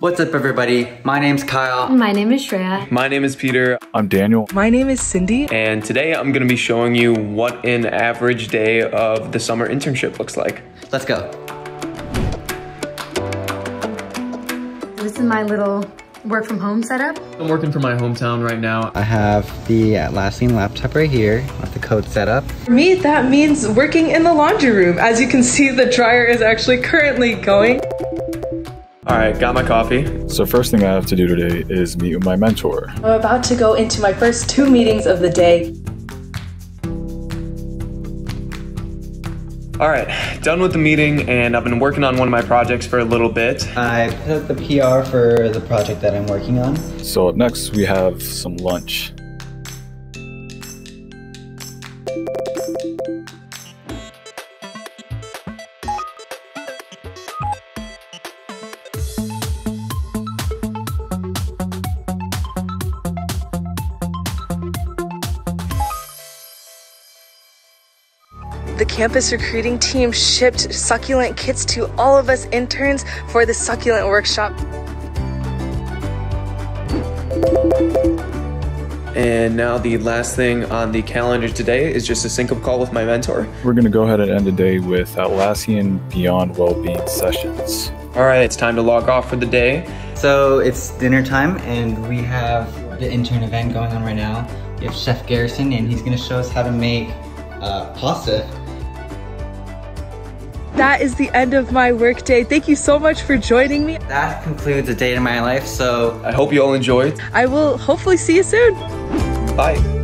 What's up, everybody? My name's Kyle. My name is Shreya. My name is Peter, I'm Daniel. My name is Cindy. and today I'm going to be showing you what an average day of the summer internship looks like. Let's go. This is my little work from home setup. I'm working for my hometown right now. I have the Atlassian laptop right here with the code set up. For me, that means working in the laundry room. As you can see, the dryer is actually currently going. All right, got my coffee. So first thing I have to do today is meet with my mentor. I'm about to go into my first two meetings of the day. All right, done with the meeting, and I've been working on one of my projects for a little bit. I put up the PR for the project that I'm working on. So up next we have some lunch. The campus recruiting team shipped succulent kits to all of us interns for the succulent workshop. And now the last thing on the calendar today is just a sync up call with my mentor. We're gonna go ahead and end the day with Atlassian Beyond Wellbeing sessions. All right, it's time to log off for the day. So it's dinner time, and we have the intern event going on right now. We have Chef Garrison, and he's gonna show us how to make uh, pasta. That is the end of my workday. Thank you so much for joining me. That concludes a day in my life. So I hope you all enjoyed. I will hopefully see you soon. Bye.